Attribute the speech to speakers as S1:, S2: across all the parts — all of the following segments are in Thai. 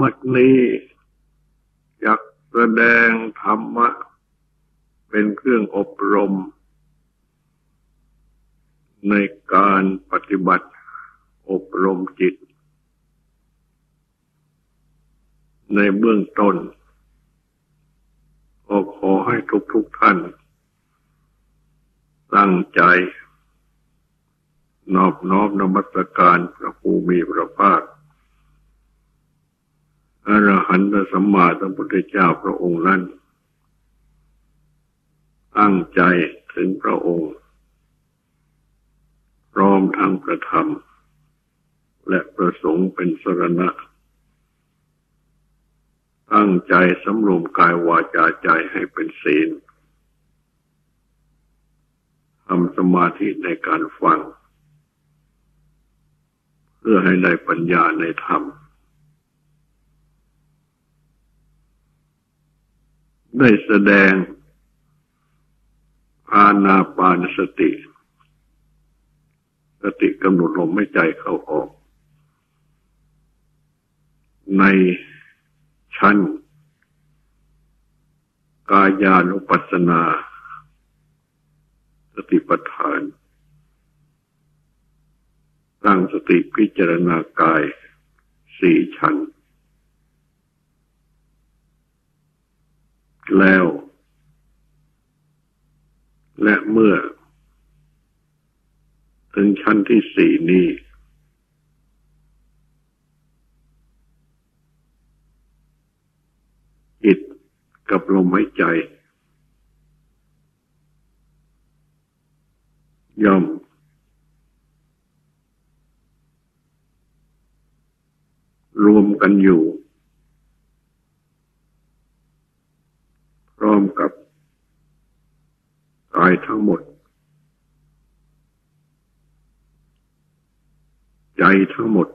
S1: บัดนี้อยากแสดงธรรมะ เป็นเครื่องอบรม ในการปฏิบัติอบรมจิต ในเบื้องต้นก็ขอให้ทุกๆทท่าน ตั้งใจ นอบน้อมนมัสการพระภูมิพระภาค อรหันตสัมมาสัมพุทธเจ้าพระองค์นั้น ตั้งใจถึงพระองค์ พร้อมทั้งประธรรม และประสงค์เป็นสรณะ ตั้งใจสำรวมกายวาจาใจให้เป็นศีลทำสมาธิในการฟัง เพื่อให้ได้ปัญญาในธรรม ได้แสดงอาณาปานสติ สติกำหนดลมไม่ใจเข้าออก ในชั้น กายานุปัสสนา สติปัฏฐาน ตั้งสติพิจารณากายสี่ชั้น แล้ว และเมื่อ ถึงชั้นที่สี่นี้ จิตกับลมหายใจย่อมรวมกันอยู่ ร้อมกับกายทั้งหมด ใจทั้งหมด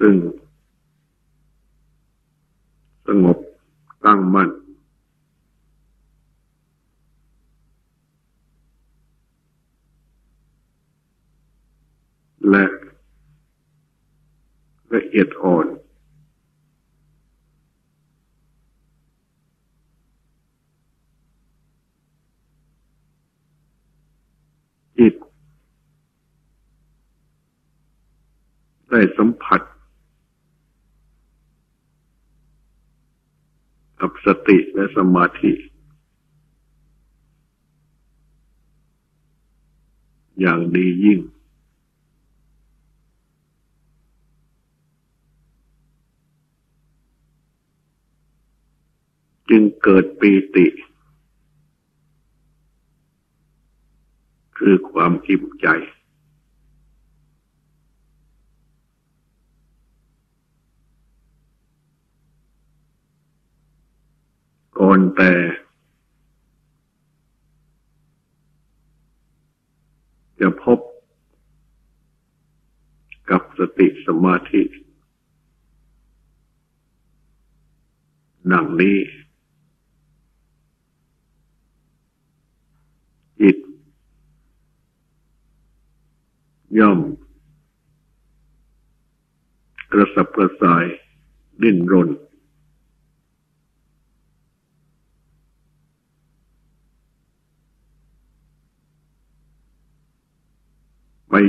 S1: ซึ่ง สงบตั้งมั่นและละเอียดอ่อนจิตได้สัมผัส กับสติ และสมาธิ อย่างดียิ่ง จึงเกิดปีติ คือความอิ่มใจ ก่อนแต่ จะพบกับสติสมาธิดังนี้ จิต ย่อม กระสับกระส่ายดิ้นรน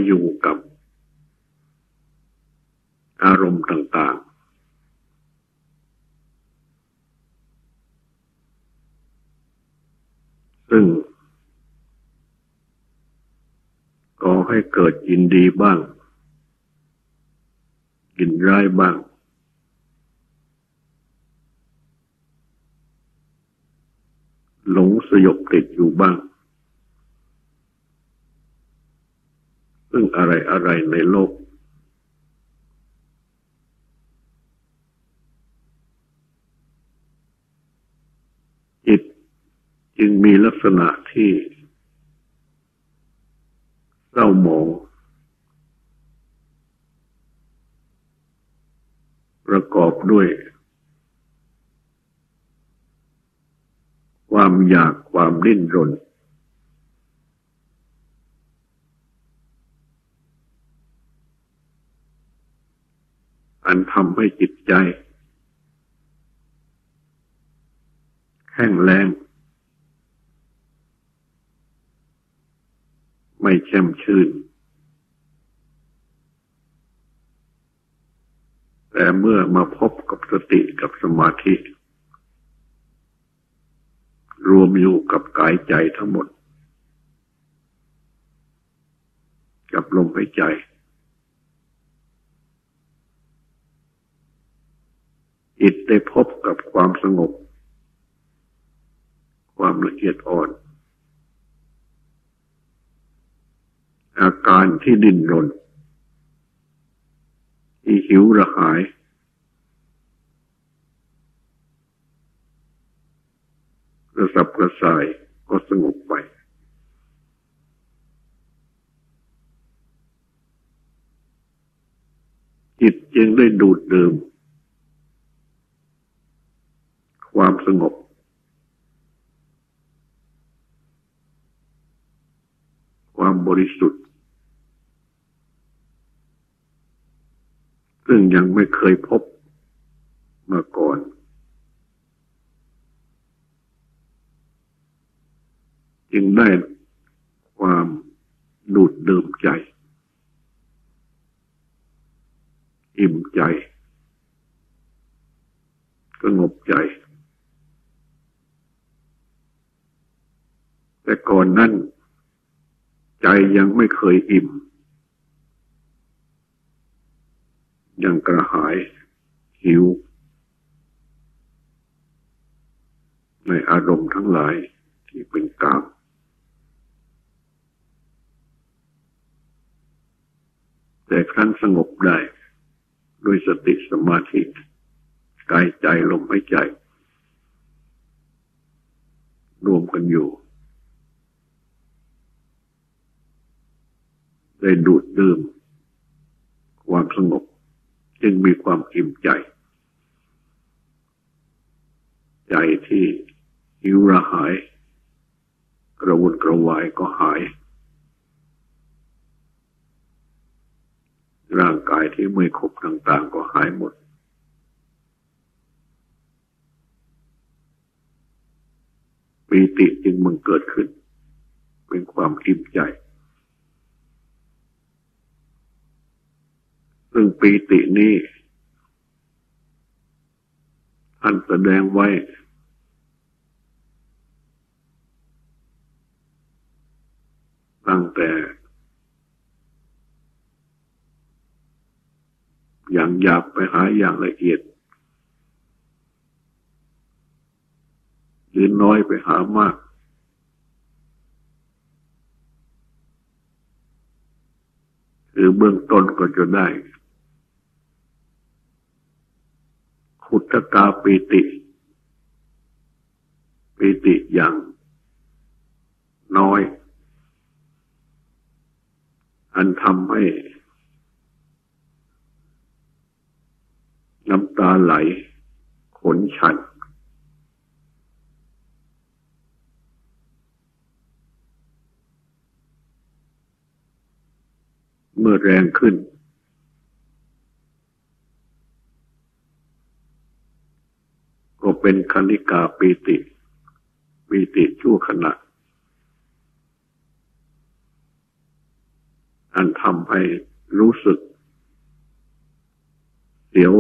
S1: อยู่กับอารมณ์ต่าง ๆ ซึ่งก่อให้เกิดยินดีบ้างกินร้ายบ้าง หลงสยบติดอยู่บ้าง ซึ่งอะไรอะไรในโลก จิตจึงมีลักษณะที่เศร้าหมองประกอบด้วย ความอยากความดิ้นรน อันทำให้จิตใจ แห้งแรงไม่แช่มชื่น แต่เมื่อมาพบกับสติกับสมาธิ รวมอยู่กับกายใจทั้งหมด กับลมหายใจ จิตได้พบกับความสงบ ความละเอียดอ่อน อาการที่ดิ้นรน ที่หิวระหาย กระสับกระส่ายก็สงบไปจิตจึงได้ดูดดื่ม ความสงบ ความบริสุทธิ์ ซึ่งยังไม่เคยพบมาก่อนจึงได้ความดูดดื่มใจ อิ่มใจสงบใจ แต่ก่อนนั้น ใจยังไม่เคยอิ่ม ยังกระหาย หิว ในอารมณ์ทั้งหลายที่เป็นกามแต่ครั้นสงบได้ด้วยสติสมาธิกายใจลมหายใจ รวมกันอยู่ ได้ดูดดื่มความสงบ จึงมีความอิ่มใจ ใจที่หิวระหาย กระวนกระวายก็หาย ร่างกายที่ไม่ครบต่างๆก็หายหมดปีติจึงมึงเกิดขึ้น เป็นความอิ่มใจ ซึ่งปีตินี้ ท่านแสดงไว้ ตั้งแต่อย่างหยาบไปหาอย่างละเอียดหรือน้อยไปหามาก หรือเบื้องต้นก็จะได้ ขุตกาปิติปิติอย่างน้อย อันทำให้น้ำตาไหล ขนชัน เมื่อแรงขึ้น เป็นคณิกาปีติ ปีติชั่วขณะ อันทำให้รู้สึกเสียว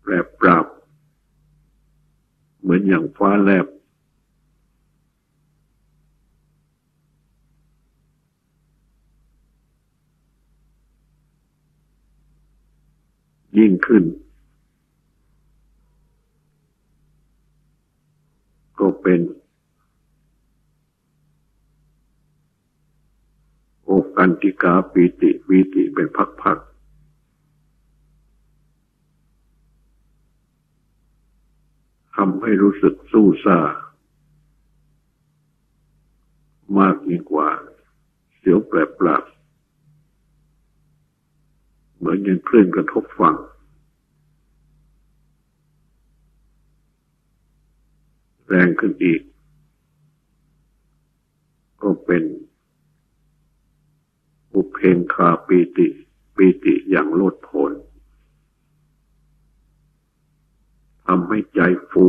S1: แปรปราบ เหมือนอย่างฟ้าแลบ ยิ่งขึ้น ก็เป็น โอกันติกาปีติปีติเป็นพักๆทำให้รู้สึกสู้ซ่ามากยิ่งกว่า เสียวแปลปลาบเหมือนยังคลื่นกระทบฝั่ง แรงขึ้นอีก ก็เป็นอุเพงคาปีติ ปีติอย่างโลดโผนทำให้ใจฟู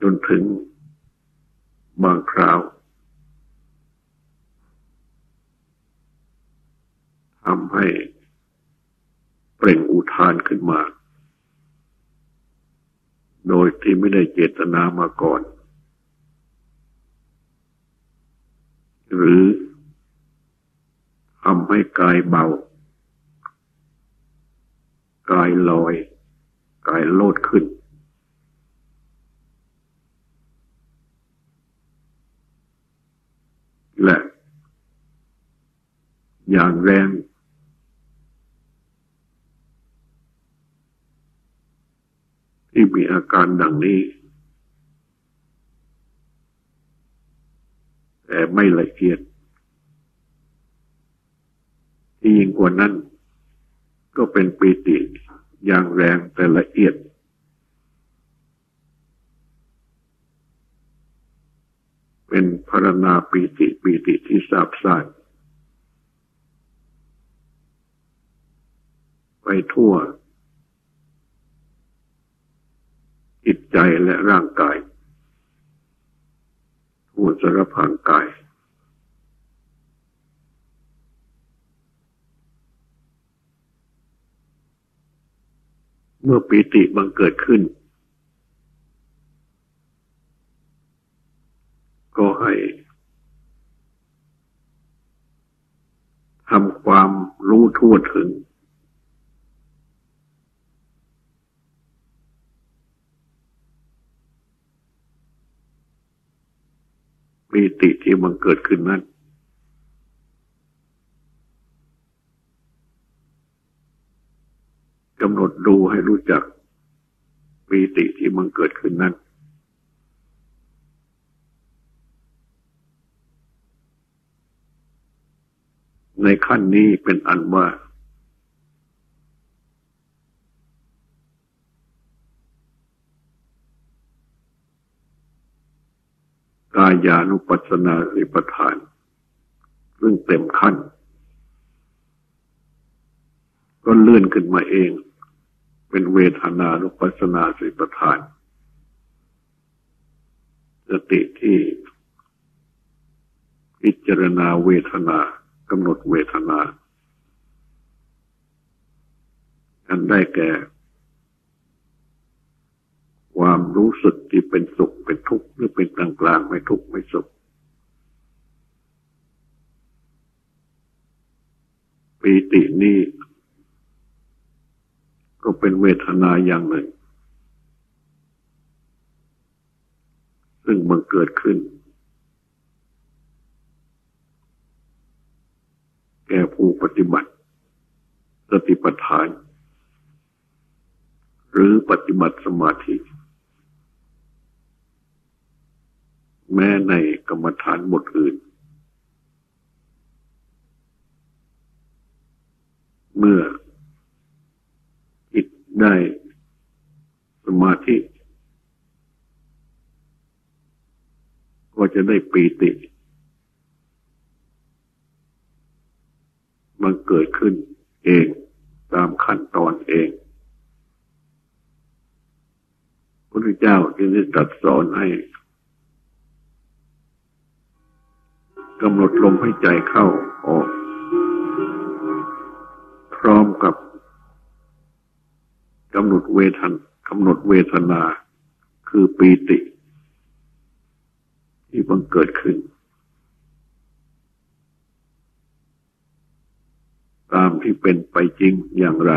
S1: จนถึงบางคราวทำให้เปล่งอุทานขึ้นมา โดยที่ไม่ได้เจตนามาก่อน หรือทำให้กายเบา กายลอย กายโลดขึ้น และ อย่างแรง ที่มีอาการดังนี้ แต่ไม่ละเอียด ที่ยิ่งกว่านั้น ก็เป็นปีติอย่างแรงแต่ละเอียด เป็นพรณาปีติปีติที่ทราบซ่านไปทั่ว จิตใจและร่างกายทั่วสารพางกาย เมื่อปีติบังเกิดขึ้น ก็ให้ทำความรู้ทั่วถึง ปีติที่มันเกิดขึ้นนั้น กำหนดดูให้รู้จักปีติที่มันเกิดขึ้นนั้น ในขั้นนี้เป็นอันว่า กายานุปัสสนาสิปทาน ซึ่งเต็มขั้น ก็เลื่อนขึ้นมาเอง เป็นเวทนานุปัสสนาสิปทานสติที่ พิจารณาเวทนากำหนดเวทนา อันได้แก่ ความรู้สึกที่เป็นสุขเป็นทุกข์หรือเป็นกลางกลางไม่ทุกข์ไม่สุข ปีตินี้ก็เป็นเวทนาอย่างหนึ่ง ซึ่งมันเกิดขึ้น แก่ผู้ปฏิบัติ สติปัฏฐาน หรือปฏิบัติสมาธิ แม้ในกรรมฐานบทอื่น เมื่ออิจได้สมาธิ ก็จะได้ปีติมันเกิดขึ้นเองตามขั้นตอนเองพระพุทธเจ้าจึงได้ตรัสสอนให้ กำหนดลมให้ใจเข้าออก พร้อมกับกำหนดเวทันกำหนดเวทนา คือปีติ ที่บังเกิดขึ้น ตามที่เป็นไปจริงอย่างไร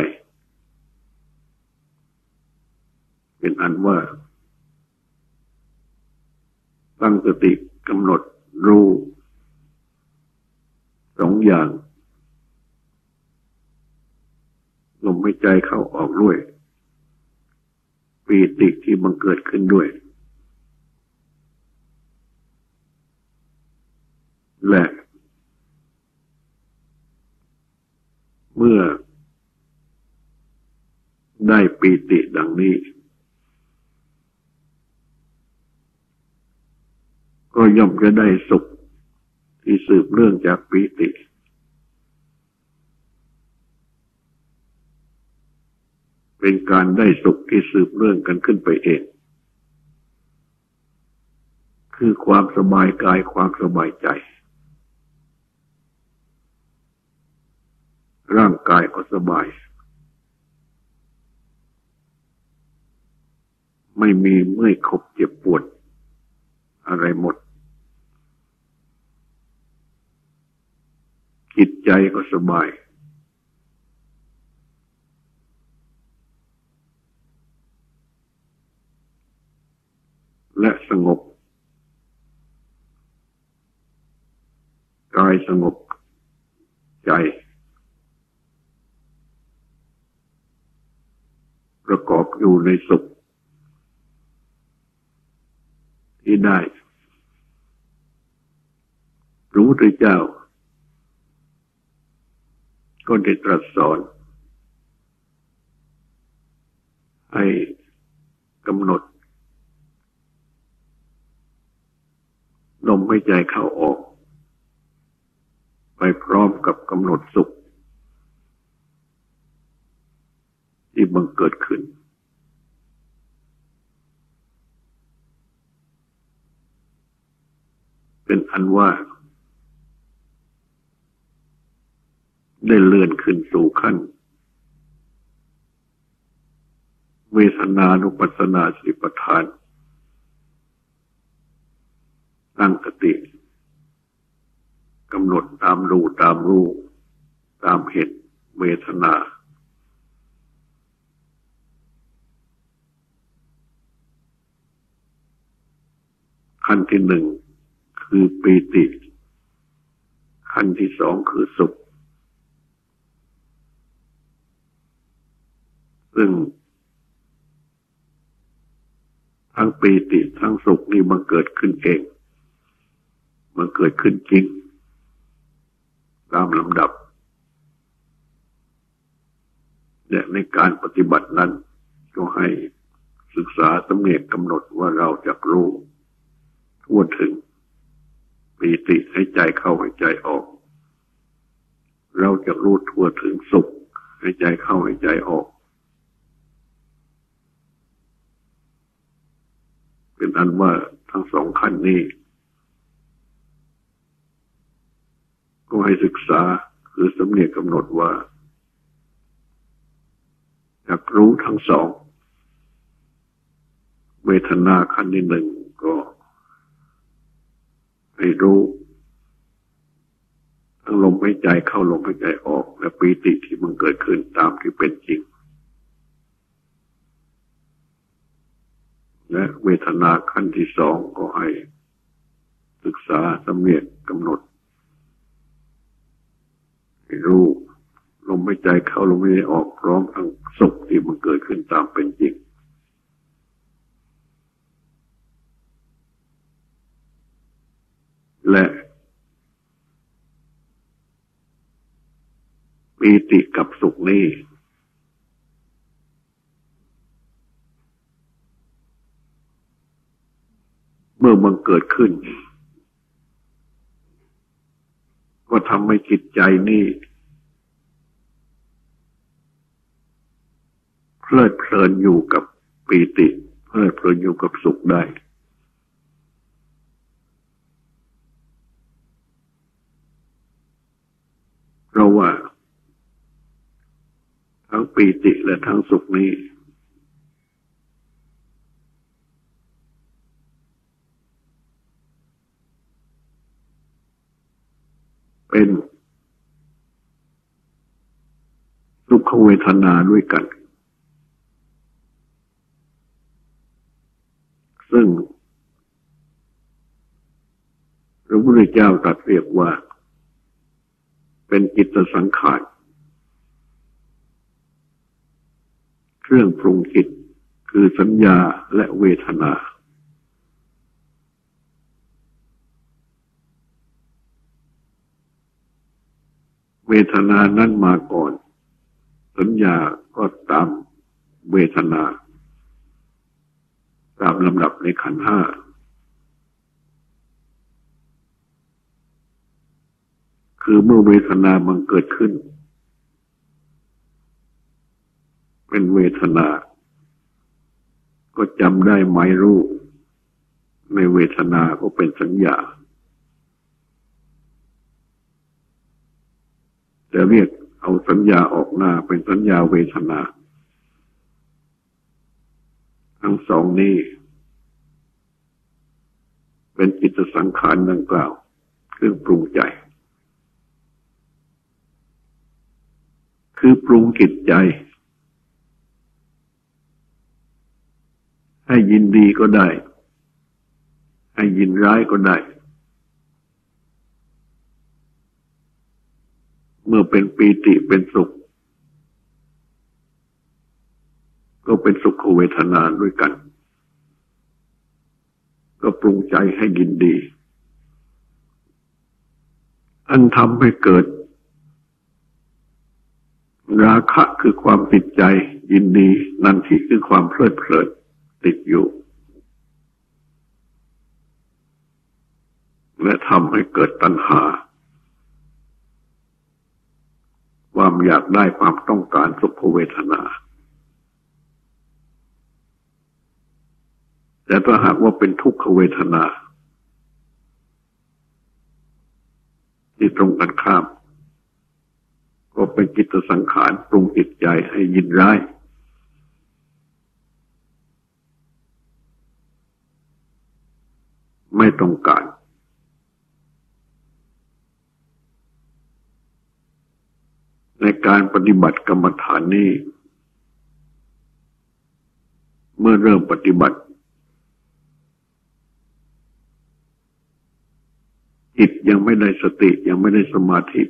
S1: เป็นอันว่า ตั้งสติกำหนดรู้ สองอย่างลมหายใจเข้าออกด้วย ปีติที่มันเกิดขึ้นด้วย และเมื่อได้ปีติดังนี้ ก็ย่อมจะได้สุข ที่สืบเรื่องจากปีติ เป็นการได้สุขที่สืบเรื่องกันขึ้นไปเอง คือความสบายกายความสบายใจ ร่างกายก็สบาย ไม่มีเมื่อยขบเจ็บปวด อะไรหมด จิตใจก็สบาย และสงบ กายสงบ ใจ ประกอบอยู่ในสุขที่ได้ รู้ด้เจ้า ก็ได้ตรัสสอน ให้กำหนดลมหายใจเข้าออก ไปพร้อมกับกำหนดสุข ที่บังเกิดขึ้น เป็นอันว่า ได้เลื่อนขึ้นสู่ขั้น เวทนานุปัสสนาสิปทาน ตั้งสติกำหนดตามรู้ตามรู้ ตามเหตุเวทนา ขั้นที่หนึ่งคือปีติ ขั้นที่สองคือสุข ซึ่ง ทั้งปีติทั้งสุขนี่มันเกิดขึ้นเอง มันเกิดขึ้นจริง ตามลำดับและในการปฏิบัตินั้นก็ให้ศึกษาสำเนียกกำหนดว่าเราจะรู้ทั่วถึงปีติให้ใจเข้าให้ใจออก เราจะรู้ทั่วถึงสุขให้ใจเข้าให้ใจออก เป็นอันว่าทั้งสองขั้นนี้ ก็ให้ศึกษาคือสำเนียกกำหนดว่าอยากรู้ทั้งสอง เวทนาขั้นที่หนึ่งก็ให้รู้ทั้งลมหายใจเข้าลมหายใจออก และปีติที่มันเกิดขึ้นตามที่เป็นจริง และเวทนาขั้นที่สองก็ให้ศึกษาสำเนียกกำหนดรู้ลมหายใจเข้าลมหายใจออกพร้อมทั้งสุขที่มันเกิดขึ้นตามเป็นจริงและปีติกับสุขนี้ เมื่อมันเกิดขึ้น ก็ทำให้จิตใจนี่เพลิดเพลินอยู่กับปีติ เพลิดเพลินอยู่กับสุขได้ เพราะว่า ทั้งปีติและทั้งสุขนี้ เป็นสุขเวทนาด้วยกัน ซึ่งพระพุทธเจ้าตรัสเรียกว่า เป็นจิตสังขาร เครื่องปรุงจิตคือสัญญาและเวทนา เวทนานั้นมาก่อน สัญญาก็ตามเวทนา ตามลำดับในขันห้าคือเมื่อเวทนามันเกิดขึ้น เป็นเวทนา ก็จำได้หมายรู้ ในเวทนาก็เป็นสัญญา จะเรียกเอาสัญญาออกหน้าเป็นสัญญาเวทนา ทั้งสองนี้ เป็นจิตสังขารดังกล่าวเครื่องปรุงใจ คือปรุงจิตใจ ให้ยินดีก็ได้ ให้ยินร้ายก็ได้ เมื่อเป็นปีติเป็นสุข ก็เป็นสุขเวทนาด้วยกัน ก็ปรุงใจให้ยินดี อันทำให้เกิด ราคะคือความติดใจยินดี นันทิคือความเพลิดเพลินติดอยู่ และทำให้เกิดตัณหา ความอยากได้ความต้องการสุขเวทนา แต่ถ้าหากว่าเป็นทุกขเวทนา ที่ตรงกันข้าม ก็เป็นจิตสังขารปรุงจิตใจให้ยินร้ายไม่ต้องการ ในการปฏิบัติกรรมฐานนี้ เมื่อเริ่มปฏิบัติ จิตยังไม่ได้สติยังไม่ได้สมาธิ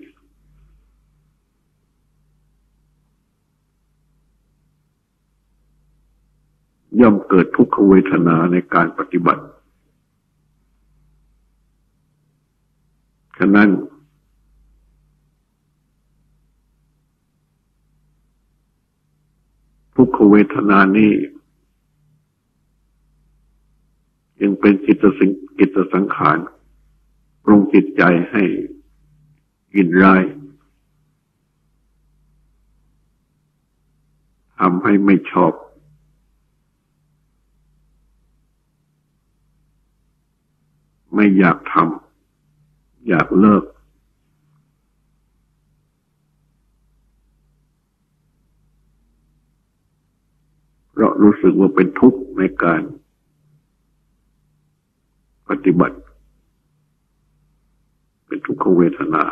S1: ย่อมเกิดทุกขเวทนาในการปฏิบัติ ฉะนั้น ทุกขเวทนานี้ยังเป็นจิตสิงจิตสังขารปรุงจิตใจให้ยินร้ายทำให้ไม่ชอบ ไม่อยากทำอยากเลิก ราะรู้สึกว่าเป็นทุกข์ในการปฏิบัติ เป็นทุกขเวทนา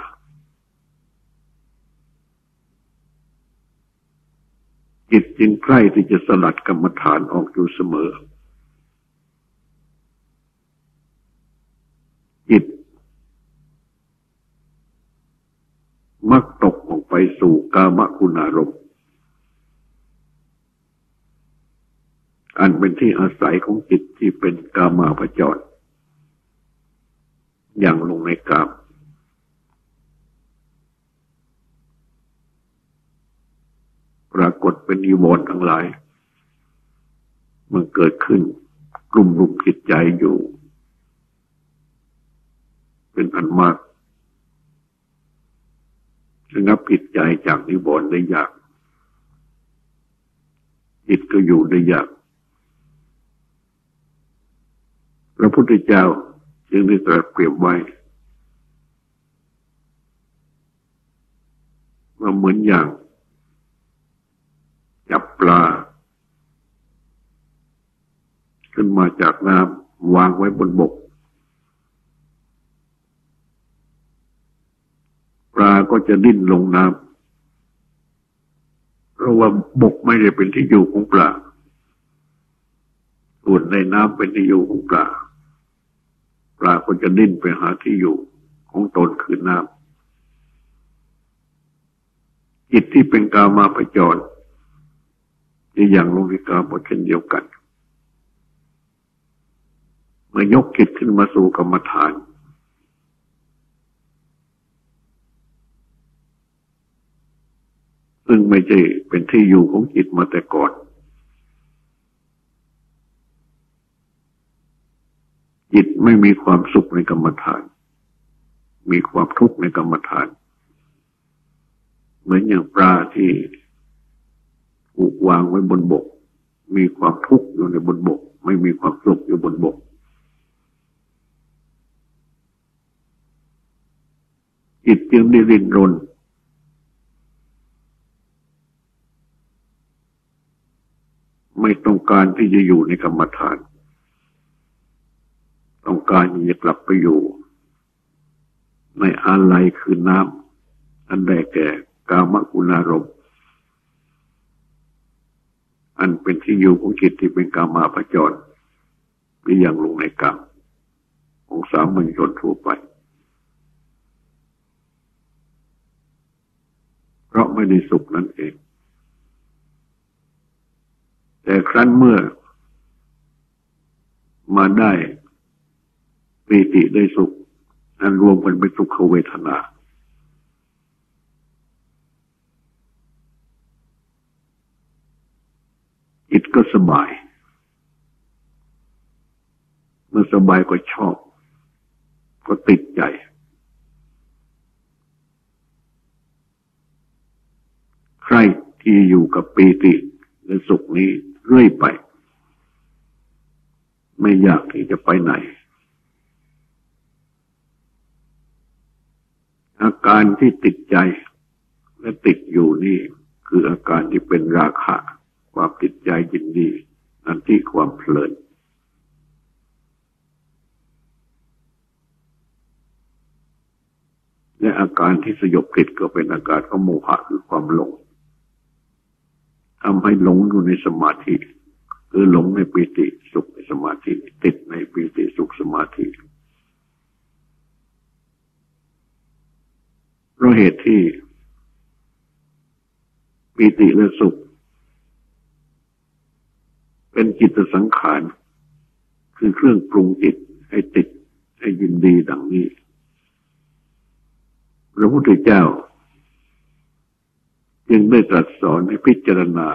S1: จิตจึงใกล้ที่จะสลัดกรรมฐานออกอยู่เสมอ จิต มักตกออกไปสู่กามคุณอารมณ์ อันเป็นที่อาศัยของจิตที่เป็นกามาพจร อย่างลงในกามปรากฏเป็นอีวรทั้งหลาย มันเกิดขึ้นกลุ่มรุมจิตใจอยู่ เป็นอันมากระงับจิตใจจากนิวรณ์ได้ยากจิตก็อยู่ได้ยาก พระพุทธเจ้าจึงได้ตรัสเปรียบไว้ว่าเหมือนอย่าง จับปลา ขึ้นมาจากน้ำวางไว้บนบก ปลาก็จะดิ้นลงน้ำเพราะว่าบกไม่ได้เป็นที่อยู่ของปลาส่วนในน้ำเป็นที่อยู่ของปลา ปลาก็จะดิ้นไปหาที่อยู่ของตนคือน้ำจิตที่เป็นกามาปจรที่อย่างลงในกาบทเช่นเดียวกัน เมื่อยกจิตขึ้นมาสู่กรรมฐาน ซึ่งไม่ใช่เป็นที่อยู่ของจิตมาแต่ก่อนจิต ไม่มีความสุขในกรรมฐาน มีความทุกข์ในกรรมฐาน เหมือนอย่างปลาที่ถูกวางไว้บนบก มีความทุกข์อยู่ในบนบก ไม่มีความสุขอยู่บนบก จิตจึงได้รินรนไม่ต้องการที่จะอยู่ในกรรมฐาน การที่จะกลับไปอยู่ ในอาลัยคือน้ำอันแดแก่กามกุณารมณ์อันเป็นที่อยู่ของจิตที่เป็นกามาพจรหรือยังลงในกรรมของสามัญชนทั่วไป เพราะไม่ได้สุขนั่นเอง แต่ครั้นเมื่อมาได้ ปีติได้สุขอันรวมกันเป็นสุขเวทนา จิตก็สบาย เมื่อสบายก็ชอบ ก็ติดใจ ใครที่อยู่กับปีติและสุขนี้เรื่อยไป ไม่อยากที่จะไปไหน อาการที่ติดใจและติดอยู่นี่ คืออาการที่เป็นราคะ ความติดใจยินดีอันที่ความเพลินและอาการที่สยบติดก็เป็นอาการของโมหะคือความหลงทำให้หลงอยู่ในสมาธิ คือหลงในปีติสุขในสมาธิ ติดในปีติสุขสมาธิ เพราะเหตุที่ปีติและสุข เป็นจิตสังขาร คือเครื่องปรุงจิตให้ติดให้ยินดีดังนี้ พระพุทธเจ้า จึงได้ตรัสสอนให้พิจารณา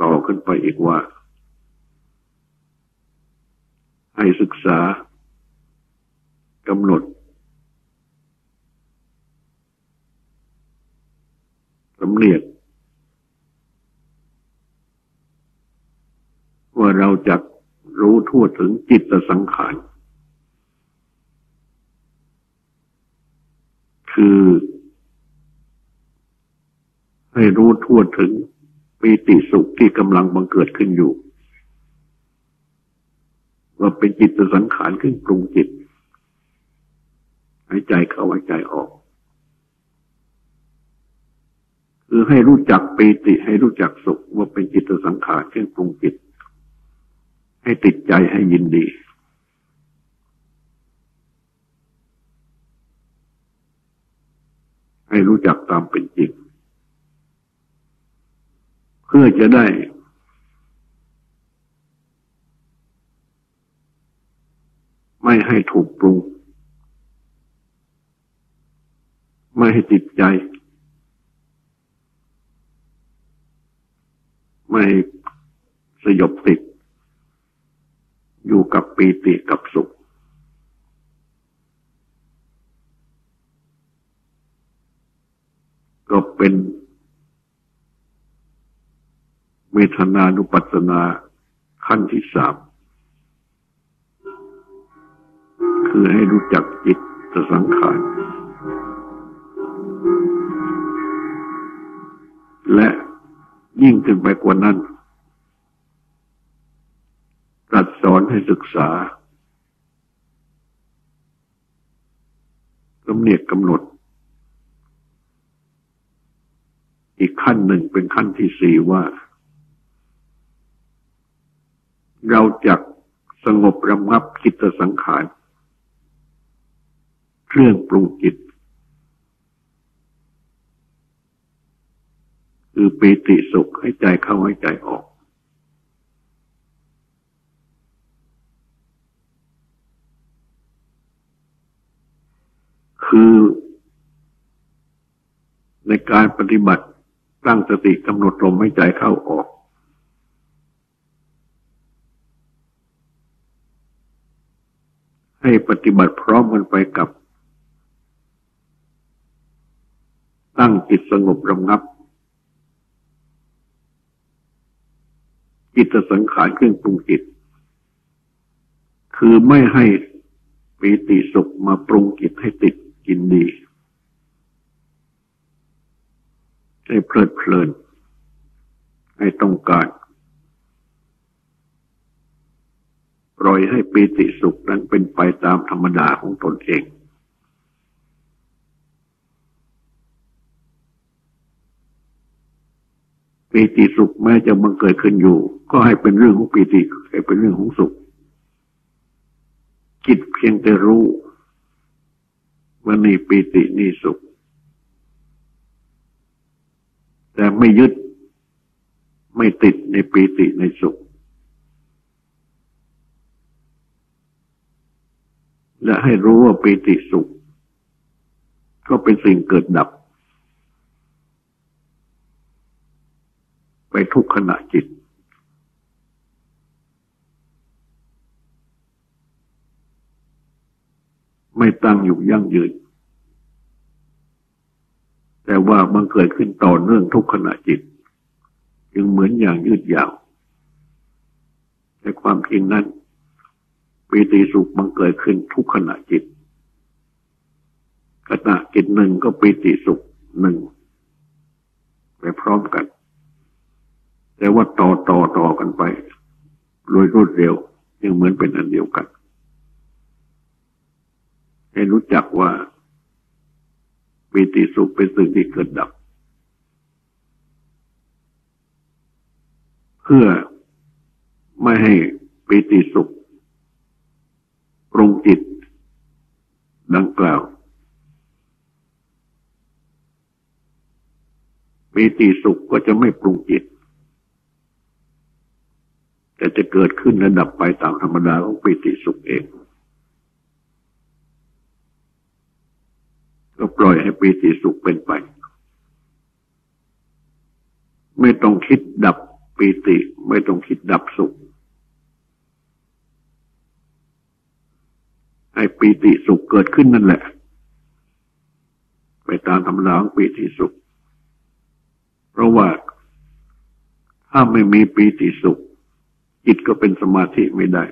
S1: ต่อขึ้นไปอีกว่า ให้ศึกษา กำหนดสำเนียกว่าเราจะรู้ทั่วถึงจิตสังขาร คือให้รู้ทั่วถึงปีติสุขที่กำลังบังเกิดขึ้นอยู่ ว่าเป็นจิตสังขารขึ้นปรุงจิต หายใจเข้าหายใจออก คือให้รู้จักปีติให้รู้จักสุขว่าเป็นจิตสังขารขึ้นปรุงจิต ให้ติดใจให้ยินดีให้รู้จักตามเป็นจริง เพื่อจะได้ ไม่ให้ถูกปรุง ไม่ให้ติดใจ ไม่สยบติด อยู่กับปีติกับสุข ก็เป็นเวทนานุปัสสนาขั้นที่สามคือให้รู้จักจิตสังขาร ยิ่งขึ้นไปกว่านั้นตรัสสอนให้ศึกษาสำเนียกกำหนด อีกขั้นหนึ่งเป็นขั้นที่สี่ว่า เราจะสงบระงับจิตสังขารเครื่องปรุงจิต คือปีติสุขให้ใจเข้าให้ใจออก คือ ในการปฏิบัติตั้งสติกำหนดลมใหายใจเข้าออก ให้ปฏิบัติพร้อมกันไปกับ ตั้งจิตสงบระงับ จิตสังขารเครื่องปรุงจิต คือไม่ให้ปีติสุขมาปรุงจิตให้ติดกินดีให้เพลิดเพลิน ให้ต้องการปล่อยให้ปีติสุขนั้นเป็นไปตามธรรมดาของตนเอง ปีติสุขแม้จะบังเกิดขึ้นอยู่ ก็ให้เป็นเรื่องของปีติให้เป็นเรื่องของสุข จิตเพียงแต่รู้ว่านี่ปีตินี่สุข แต่ไม่ยึดไม่ติดในปีติในสุข และให้รู้ว่าปีติสุข ก็เป็นสิ่งเกิดดับ ไปทุกขณะจิต ไม่ตั้งอยู่ยั่งยืน แต่ว่ามันเกิดขึ้นต่อเนื่องทุกขณะจิต จึงเหมือนอย่างยืดยาวแต่ความจริงนั้นปีติสุขมันเกิดขึ้นทุกขณะจิตขณะจิตหนึ่งก็ปีติสุขหนึ่งไปพร้อมกัน แต่ว่าต่อต่อต่อกันไป โดยรวดเร็วยังเหมือนเป็นอันเดียวกัน ให้รู้จักว่าปีติสุขเป็นสิ่งที่เกิดดับ เพื่อไม่ให้ปีติสุขปรุงจิตดังกล่าวปีติสุขก็จะไม่ปรุงจิต แต่จะเกิดขึ้นและดับไปตามธรรมดาของปิติสุขเอง ก็ปล่อยให้ปิติสุขเป็นไป ไม่ต้องคิดดับปิติ ไม่ต้องคิดดับสุข ให้ปิติสุขเกิดขึ้นนั่นแหละ ไปตามธรรมดาของปิติสุข เพราะว่าถ้าไม่มีปีติสุข จิตก็เป็นสมาธิไม่ได้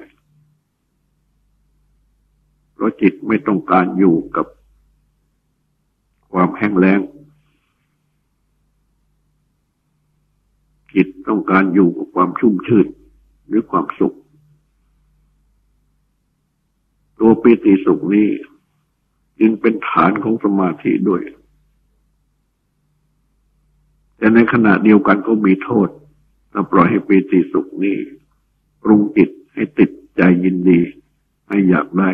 S1: เพราะจิตไม่ต้องการอยู่กับความแห้งแล้ง จิตต้องการอยู่กับความชุ่มชื่นหรือความสุข ตัวปิติสุขนี้ จึงเป็นฐานของสมาธิด้วย แต่ในขณะเดียวกันก็มีโทษถ้าปล่อยให้ปิติสุขนี้ ปรุงจิตให้ติดใจยินดี ให้อยากได้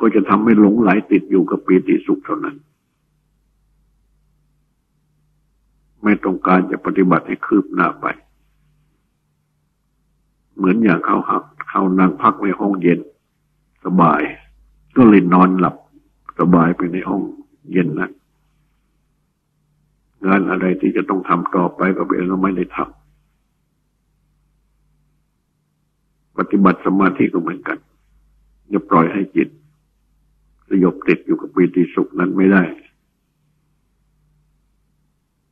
S1: ก็จะทำให้หลงไหลติดอยู่กับปีติสุขเท่านั้น ไม่ต้องการจะปฏิบัติให้คืบหน้าไป เหมือนอย่างเข้าหักเข้านั่งพักในห้องเย็น สบาย ก็เลยนอนหลับสบายไปในห้องเย็นนั้นงานอะไรที่จะต้องทำต่อไปก็เป็นเราไม่ได้ทำ ปฏิบัติสมาธิก็เหมือนกันอย่าปล่อยให้จิตสยบติดอยู่กับปีติสุขนั้นไม่ได้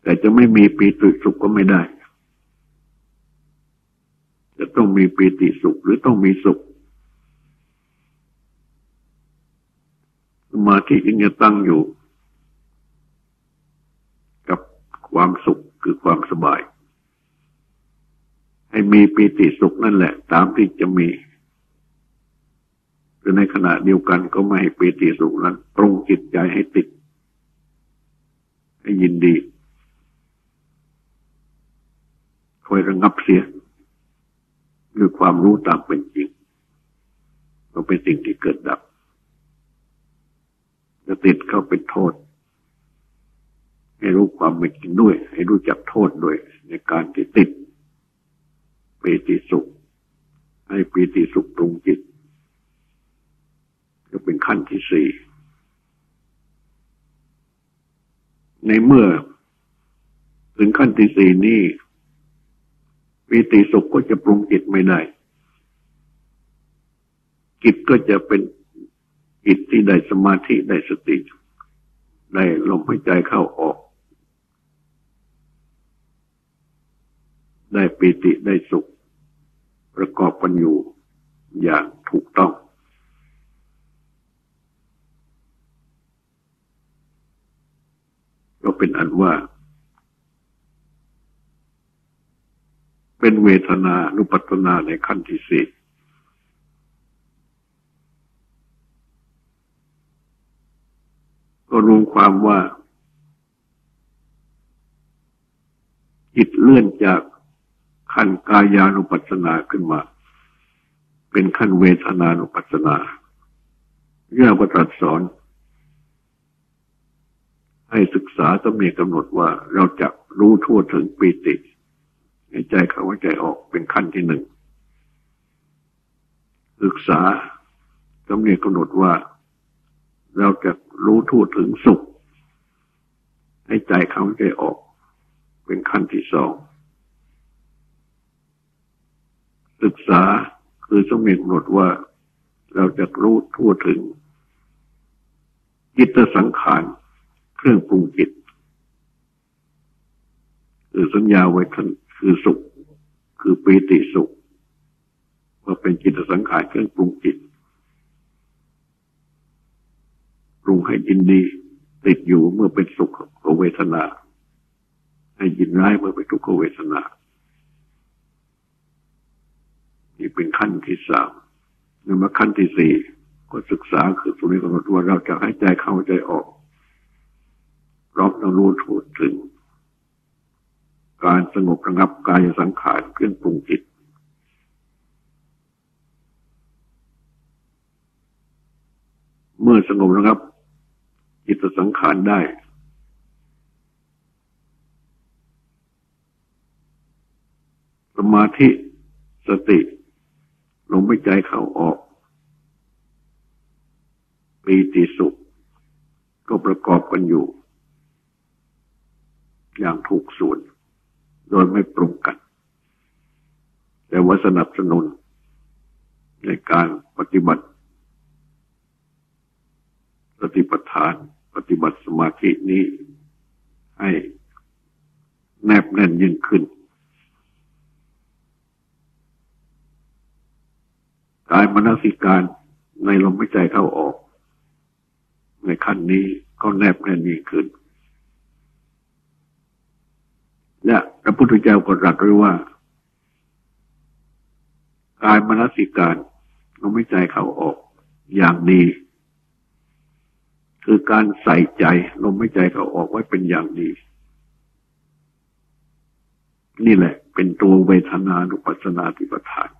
S1: แต่จะไม่มีปีติสุขก็ไม่ได้ จะต้องมีปีติสุขหรือต้องมีสุข สมาธิจึงจะตั้งอยู่ กับความสุขคือความสบาย ให้มีปีติสุขนั่นแหละ ตามที่จะมีคือในขณะเดียวกันก็ไม่ให้ปีติสุขนั้นปรุงจิตใจให้ติด ให้ยินดีคอยระงับเสียด้วยความรู้ตามเป็นจริงก็เป็นสิ่งที่เกิดดับจะติดเข้าเป็นโทษ ให้รู้ความเป็นจริงด้วย ให้รู้จักโทษด้วยในการที่ติด ปีติสุข ให้ปีติสุขตรงจิตก็เป็นขั้นที่สี่ ในเมื่อ ถึงขั้นที่สี่นี้ปีติสุขก็จะปรุงจิตไม่ได้จิตก็จะเป็นจิตที่ได้สมาธิได้สติ ได้ลมหายใจเข้าออก ได้ปีติได้สุข ประกอบกันอยู่อย่างถูกต้อง ก็เป็นอันว่า เป็นเวทนานุปัตนาในขั้นที่สี่ก็รวมความว่าจิตเลื่อนจาก ขั้นกายานุปัสสนาขึ้นมา เป็นขั้นเวทนานุปัสสนาเรื่องประตรัสสอน ให้ศึกษาต้องมีกำหนดว่าเราจะรู้ทั่วถึงปีติในใจเขาว่าใจออกเป็นขั้นที่หนึ่งศึกษาต้องมีกำหนดว่า เราจะรู้ทั่วถึงสุข ให้ใจเขาใจออก เป็นขั้นที่สอง ศึกษาคือสมีกำหนดว่าเราจะรู้ทั่วถึง จิตสังขารเครื่องปรุงจิตคือสัญญาไว้ทันคือสุข คือปีติสุขว่าเป็นจิตสังขารเครื่องปรุงจิตปรุงให้ยินดี ติดอยู่เมื่อเป็นสุขเวทนา ให้ยินร้ายเมื่อเป็นทุกขเวทนา นี่เป็นขั้นที่สามแล้วมาขั้นที่สี่ก็ศึกษาคือสุนิกำหนดว่าเราจะให้ใจเข้าใจออกรอบต้องรู้ถูกถึง การสงบระงับกายสังขารเครื่องปรุงจิตเมื่อสงบระงับจิตสังขารได้ สมาธิสติ ลมหายใจเข้าออกปีติสุข ก็ประกอบกันอยู่ อย่างถูกส่วน โดยไม่ปรุงกัน แต่ว่าสนับสนุน ในการปฏิบัติปฏิปทานปฏิบัติสมาธินี้ให้แนบแน่นยิ่งขึ้น กายมนสิการในลมหายใจเข้าออก ในขั้นนี้ก็แนบแน่นยิ่งขึ้น และพระพุทธเจ้าก็ตรัสไว้ว่า กายมนสิการลมหายใจเข้าออก อย่างดีคือการใส่ใจลมหายใจเขาออกไว้เป็นอย่างดี นี่แหละเป็นตัวเวทนานุปัสสนาธิปทาน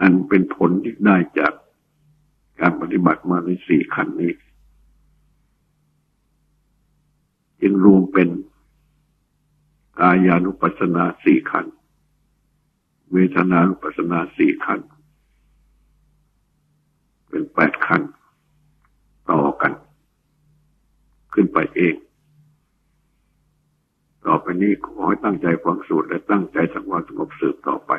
S1: อันเป็นผลที่ได้จากการปฏิบัติมาในสี่ขั้นนี้ จึงรวมเป็นกายานุปัสสนาสี่ขั้นเวทนานุปัสสนาสี่ขั้นเป็นแปดขั้นต่อกัน ขึ้นไปเอง ต่อไปนี้ขอให้ตั้งใจฟังสูตรและตั้งใจสังวรสงบสืบต่อไป